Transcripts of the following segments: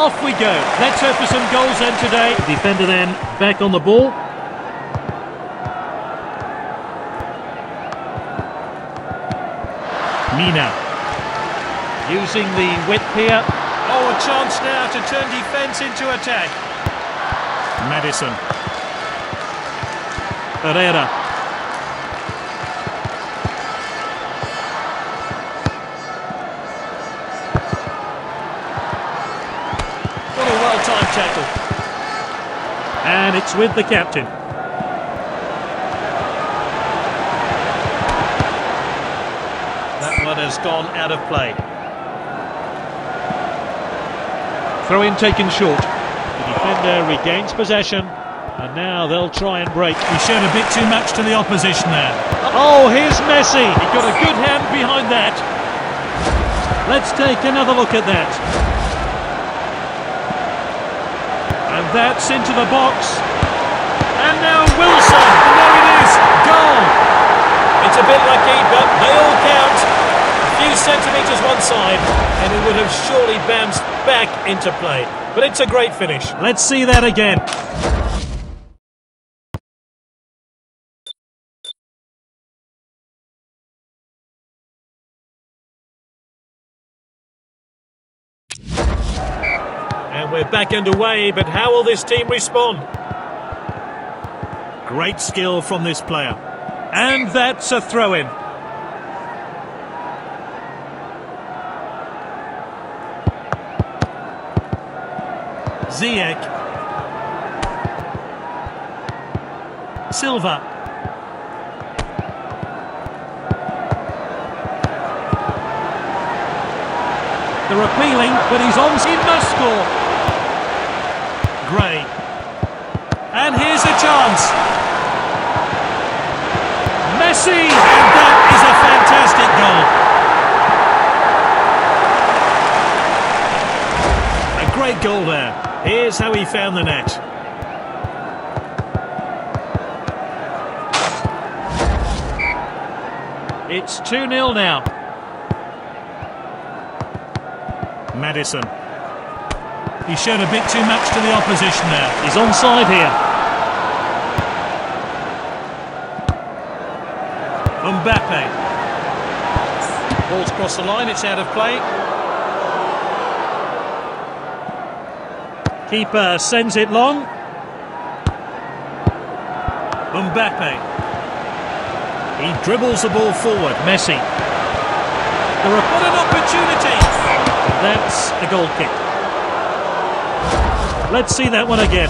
Off we go. Let's hope for some goals then today. Defender then back on the ball. Mina. Using the width here. Oh, a chance now to turn defence into attack. Maddison. Herrera. And it's with the captain. That one has gone out of play. Throw in taken short. The defender regains possession. And now they'll try and break. He showed a bit too much to the opposition there. Oh, here's Messi. He got a good hand behind that. Let's take another look at that. And that's into the box. And now Wilson. And there it is. Goal. It's a bit lucky, but they all count. A few centimetres one side, and it would have surely bounced back into play. But it's a great finish. Let's see that again. And we're back underway, but how will this team respond? Great skill from this player. And that's a throw-in. Ziyech. Silva. They're appealing, but he's on. He must score. Gray. And here's a chance. Messi! And that is a fantastic goal. A great goal there. Here's how he found the net. It's 2-0 now. Maddison. He showed a bit too much to the opposition there. He's onside here. Mbappe. Ball's across the line, it's out of play. Keeper sends it long. Mbappe. He dribbles the ball forward. Messi. There are what an opportunity! That's a goal kick. Let's see that one again.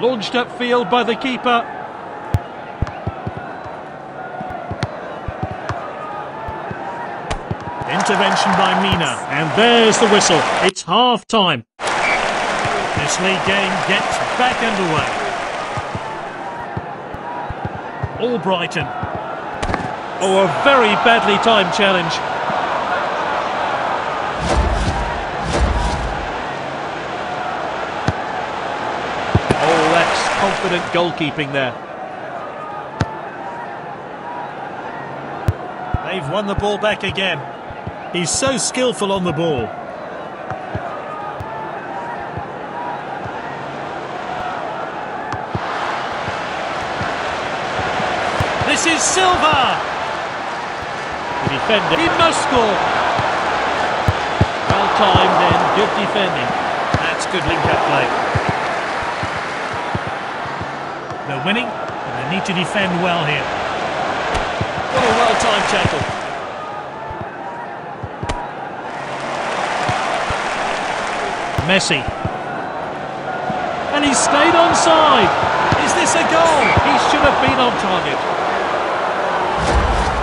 Launched upfield by the keeper. Intervention by Mina. And there's the whistle. It's half time. This league game gets back underway. All Brighton. Oh, a very badly timed challenge. Oh, that's confident goalkeeping there. They've won the ball back again. He's so skillful on the ball. This is Silva. The defender. He must score. Well timed and good defending. That's good link-up play. They're winning, and they need to defend well here. What a well-timed tackle. Messi. And he stayed onside. Is this a goal? He should have been on target.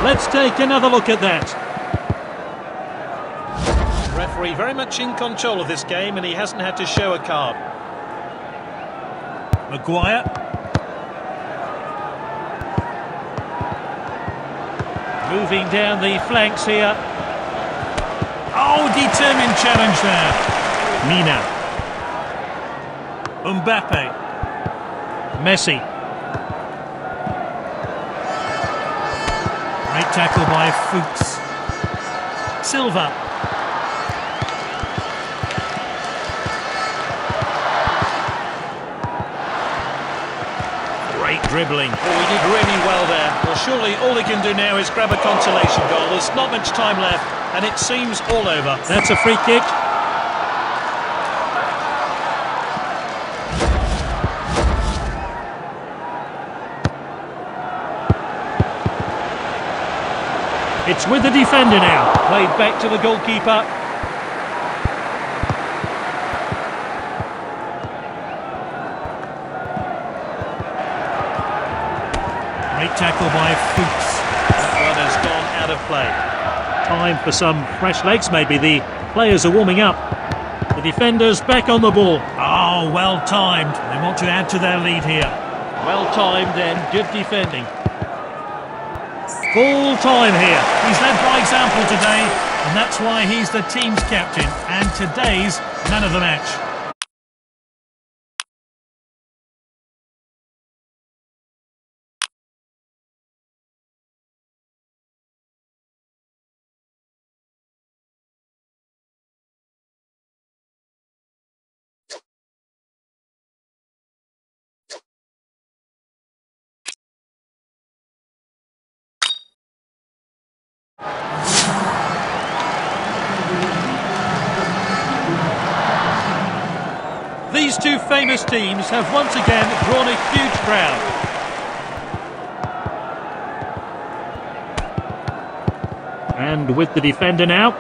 Let's take another look at that. Referee very much in control of this game and he hasn't had to show a card. Maguire. Moving down the flanks here. Oh, determined challenge there. Mina. Mbappe. Messi. Great tackle by Fuchs. Silva. Dribbling. Oh, he did really well there. Well, surely all he can do now is grab a consolation goal. There's not much time left, and it seems all over. That's a free kick. It's with the defender now. Played back to the goalkeeper. Great tackle by Fuchs. That one has gone out of play. Time for some fresh legs, maybe. The players are warming up. The defenders back on the ball. Oh, well timed. They want to add to their lead here. Well timed and good defending. Full time here. He's led by example today, and that's why he's the team's captain and today's man of the match. These two famous teams have once again drawn a huge crowd. And with the defender now.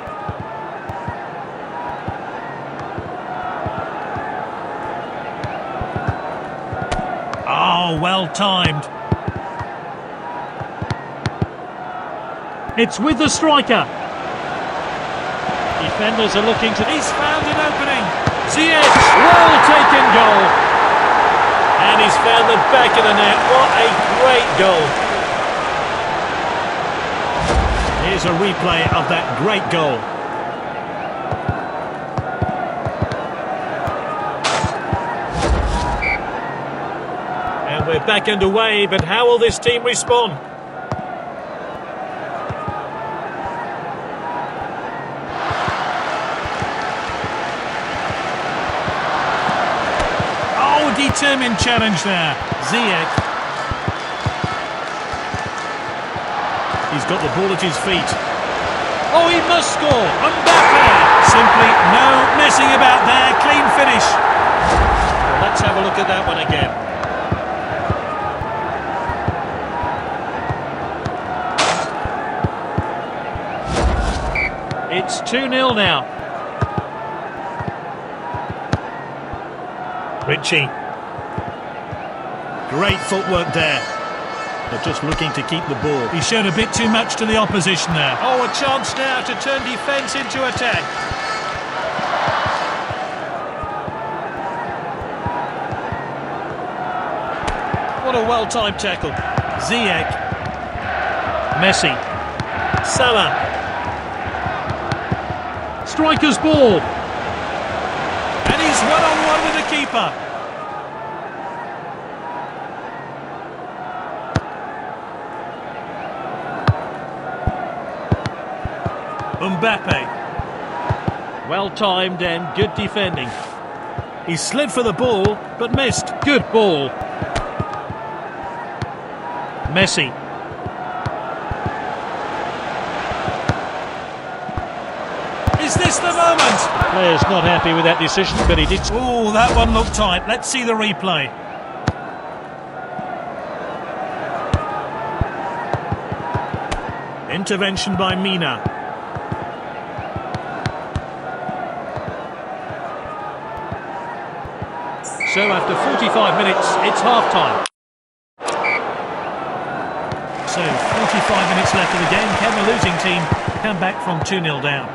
Oh, well timed. It's with the striker. Defenders are looking to... He's found an opening. Ziyech, well taken goal. And he's found the back of the net. What a great goal. Here's a replay of that great goal. And we're back underway, but how will this team respond? Determined challenge there. Ziyech. He's got the ball at his feet. Oh, he must score. Simply no messing about there. Clean finish. Well, let's have a look at that one again. It's 2-0 now. Richie. Great footwork there. They're just looking to keep the ball. He showed a bit too much to the opposition there. Oh, a chance now to turn defence into attack. What a well-timed tackle. Ziyech. Messi. Salah. Striker's ball. And he's one-on-one with the keeper. Mbappe. Well-timed and good defending. He slid for the ball, but missed. Good ball. Messi. Is this the moment? Player's not happy with that decision, but he did. Oh, that one looked tight. Let's see the replay. Intervention by Mina. So after 45 minutes, it's half-time. So, 45 minutes left of the game. Can the losing team come back from 2-0 down?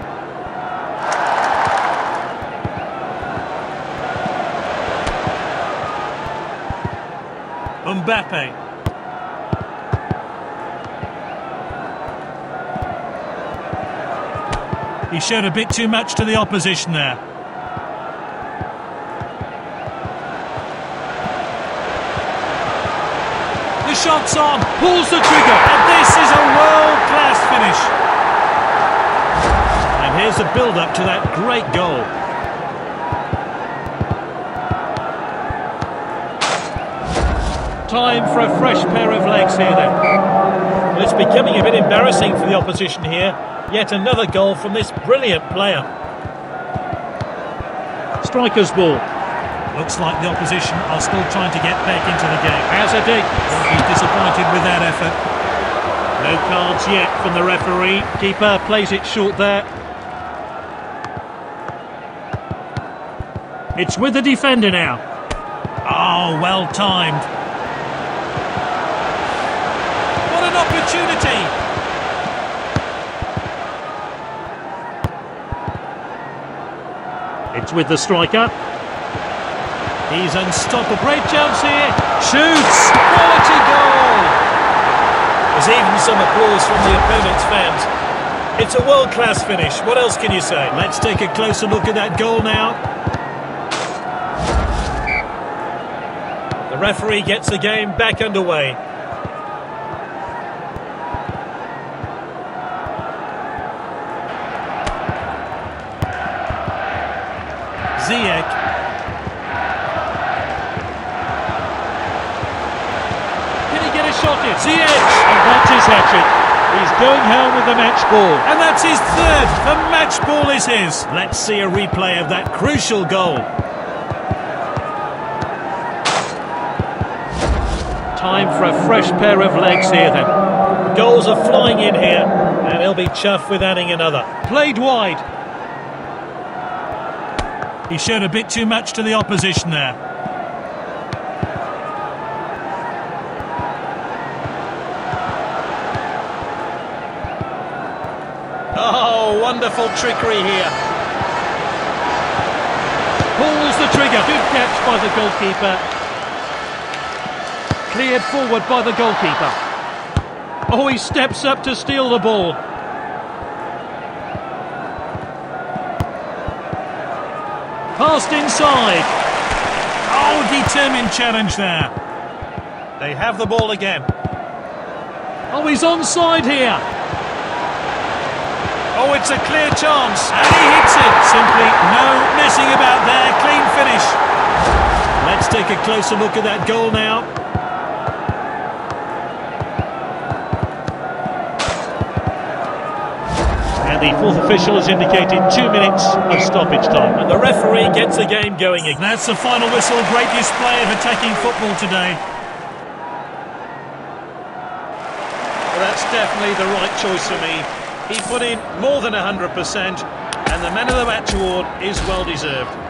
Mbappe. He showed a bit too much to the opposition there. Shot's on, pulls the trigger, and this is a world-class finish. And here's the build-up to that great goal. Time for a fresh pair of legs here then. Well, it's becoming a bit embarrassing for the opposition here. Yet another goal from this brilliant player. Striker's ball. Looks like the opposition are still trying to get back into the game. Has a dig. He's disappointed with that effort. No cards yet from the referee. Keeper plays it short there. It's with the defender now. Oh, well timed. What an opportunity! It's with the striker. He's unstoppable. Great chance here. Shoots! Quality goal! There's even some applause from the opponent's fans. It's a world-class finish. What else can you say? Let's take a closer look at that goal now. The referee gets the game back underway. Ziyech. Shot in? Ziyech! And that's his hat-trick. He's going home with the match ball. And that's his third. The match ball is his. Let's see a replay of that crucial goal. Time for a fresh pair of legs here then. Goals are flying in here, and he'll be chuffed with adding another. Played wide. He showed a bit too much to the opposition there. Wonderful trickery here. Pulls the trigger. Good catch by the goalkeeper. Cleared forward by the goalkeeper. Oh, he steps up to steal the ball. Passed inside. Oh, determined challenge there. They have the ball again. Oh, he's onside here. Oh, it's a clear chance. And he hits it. Simply no messing about there. Clean finish. Let's take a closer look at that goal now. And the fourth official has indicated two minutes of stoppage time. And the referee gets the game going again. That's the final whistle. Great display of attacking football today. Well, that's definitely the right choice for me. He put in more than 100%, and the Man of the Match award is well deserved.